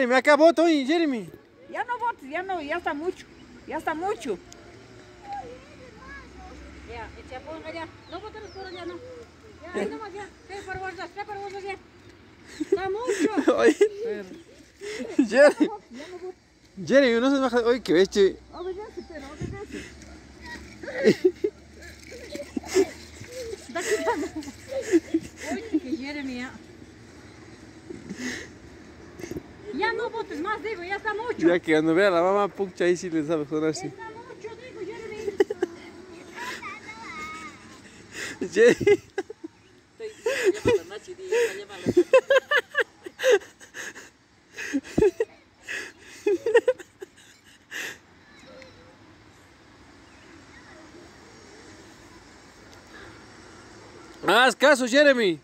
Me acá voto hoy, Jeremy. Ya no votes, ya no, ya está mucho. Ya está mucho. Ya, echa por allá. No botes por allá, no. Ya, ahí nomás, ya. ¿Qué para bolsas? ¿Qué para bolsas ya? Está mucho. Oye. Jeremy. Jeremy, no se baja. Oye, que ves, che. Obedece, pero obedece. Está quitando. Oye, que Jeremy ya. ya no votes más, digo, ya están ocho. Ya que cuando vea la mamá puncha ahí sí les sabe joder sí. Están ocho, digo, Jeremy. Jeremy. Llévalo, Nachi, llévalo, llévalo. Haz caso, Jeremy.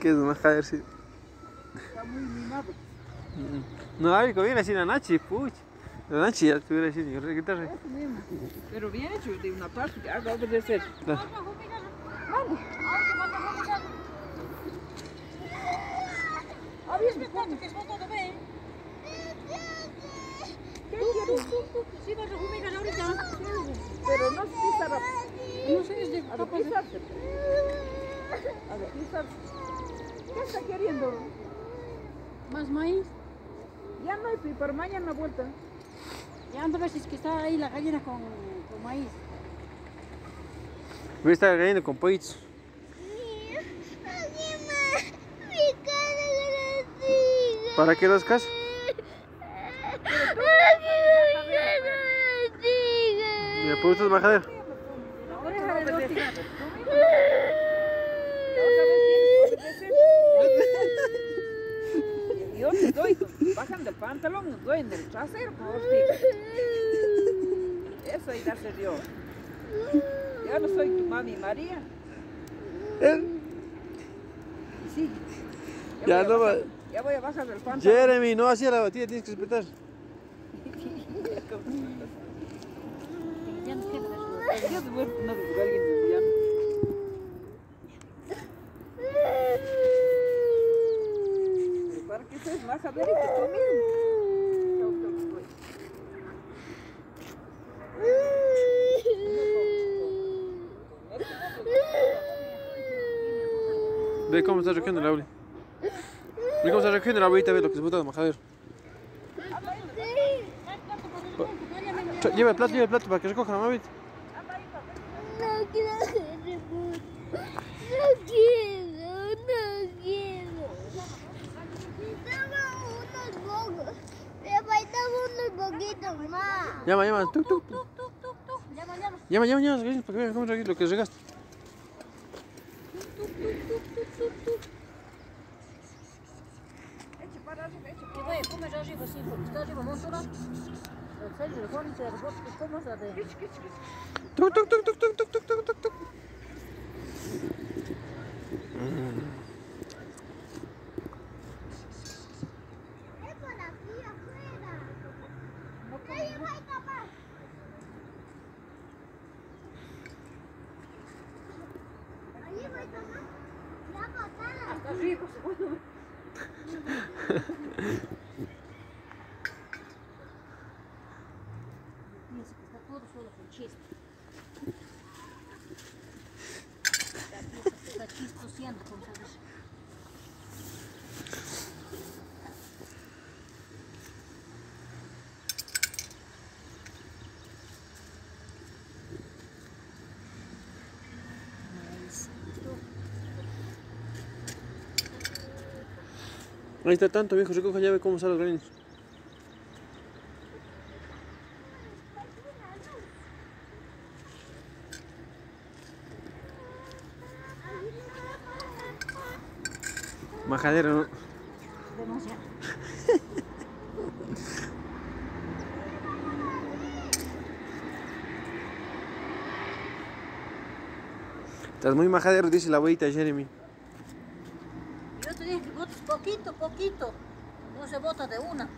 Que es bajadero, sí. Está muy mimado. No, ay, que viene así la Nachi, pucha. La Nachi ya estuviera así, mismo. Pero bien hecho de una parte, que haga obedecer. A ver, me cuento que es foto de ve. ¿Qué quieres? Sí, vas a fumigar ahorita. Pero no pisar a... No sé, es de A ver, pisarse. A ver, pisarse. ¿Qué está queriendo? ¿Más maíz? Ya no hay, pero mañana vuelta. Ya ando es que está ahí la gallina con, con maíz. ¿Ves está la gallina con pollitos? ¿Para qué las casas? ¿Me yo te doy, bajan del pantalón, nos doy en el trasero, por. Eso hay hacer yo. Yo no soy tu mami María. Sí. Ya no va- Ya voy a bajar del pantalón. Jeremy, no hacía la batida, tienes que respetar. Ya nos queda de eso. Yo te voy a poner de alguien de piano. Pero para que seas más a ver que tú mismo. Ve cómo está recogiendo el aule. Ve cómo está recogiendo el abuelita, ve lo que se bota de majadero. Lleva el plato, lleva el plato para que recoja la mamita. No quiero que rebote. No quiero, no quiero. Necesitaba unos pocos. Me faltaban unos poquitos más. Llama, llama, tuk, tuk. Llama, llama. Llama, llama, llama, para que vean cómo lo que regaste. Que voy a comer arriba, sí, porque está arriba Чисто. Чисто сенку, потому что Ahí está tanto, viejo, recoja ya ve cómo salen los granos. Majadero, ¿no? Demasiado. Estás muy majadero, dice la abuelita Jeremy. Yo te dije que botes poquito, poquito. No se bota de una.